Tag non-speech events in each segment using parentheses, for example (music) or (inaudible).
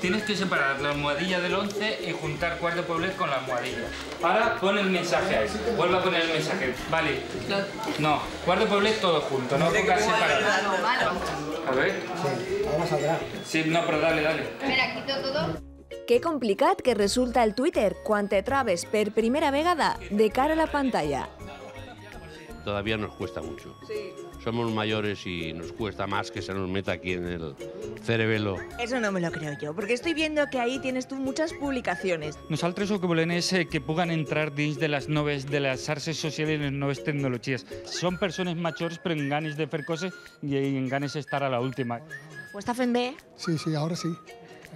Tienes que separar la almohadilla del 11 y juntar cuarto poblet con la almohadilla. Ahora pon el mensaje ahí. Vuelve a poner el mensaje. Vale. No, cuarto poblet todo junto, no pongas separado. A ver. Ahora saldrá. Sí, no, pero dale, dale. Mira, quito todo. Que complicat que resulta el Twitter quan te trobes per primera vegada de cara a la pantalla. Todavía nos cuesta mucho. Somos mayores y nos cuesta más que se nos meta aquí en el cerebelo. Eso no me lo creo yo, porque estoy viendo que ahí tienes tú muchas publicaciones. Nosaltres el que volem és que puguen entrar dins de les noves, de les xarxes socials i les noves tecnologies. Són persones majors però amb ganes de fer coses i amb ganes d'estar a l'última. Ho està fent bé. Sí, sí, ahora sí.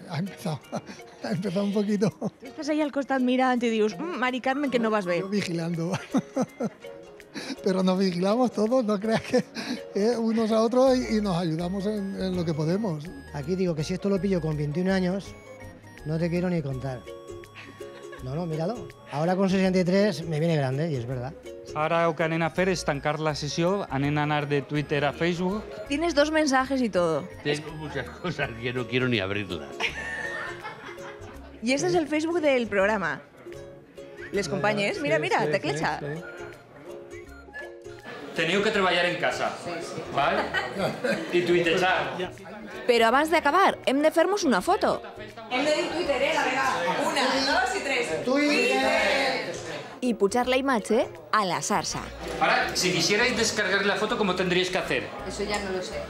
Ha empezado. (laughs) Ha empezado un poquito. Tu estàs ahí al costat mirant i dius, mm, Mari Carmen, que no vas bé. Yo vigilando. (laughs) Pero nos vigilamos todos, no creas que eh, unos a otros y, y nos ayudamos en, en lo que podemos. Aquí digo que si esto lo pillo con 21 años, no te quiero ni contar. No, no, míralo. Ahora con 63 me viene grande y es verdad. Ara el que anem a fer és tancar la sessió, anem a anar de Twitter a Facebook. Tienes dos mensajes y todo. Tengo muchas cosas que no quiero ni abrirlas. Y este es el Facebook del programa. Les companyes, mira, mira, teclecha. Teniu que treballar en casa, val? I tuitejar. Però abans d'acabar, hem de fer-nos una foto. Hem de dir Twitter, eh, la vegada. Una, dos i tres. i pujar la imatge a la xarxa. Ahora, si quisierais descargar la foto, ¿cómo tendríais que hacer? Eso ya no lo sé.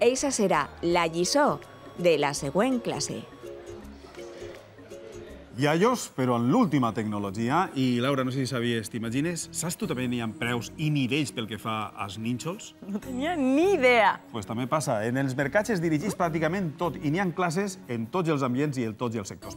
Eixa serà la lliçó de la següent classe. Iaios, però en l'última tecnologia. I, Laura, no sé si sabies, t'imagines? Saps tu també n'hi ha preus i nivells pel que fa als nínxols? No tenia ni idea. Pues també passa. En els mercats es dirigeix pràcticament tot i n'hi ha classes en tots els ambients i en tots els sectors.